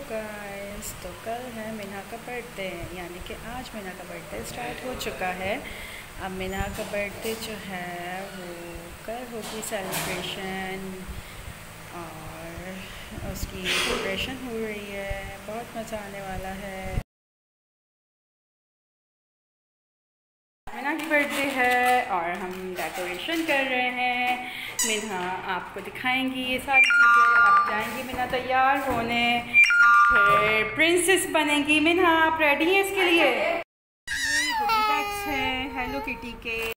Guys तो कल है मीना का बर्थडे यानी कि आज मीना का बर्थडे स्टार्ट हो चुका है। अब मीना का बर्थडे जो है, वो कल होगी सेलिब्रेशन और उसकी प्रिपरेशन हो रही है। बहुत मज़ा आने वाला है। मीना की बर्थडे है और हम डेकोरेशन कर रहे हैं। मीना आपको दिखाएँगी ये सारी चीज़ें। आप जाएँगी मीना तैयार होने। प्रिंसेस बनेगी। मिन्हा आप रेडी हैं इसके लिए? हेलो किटी के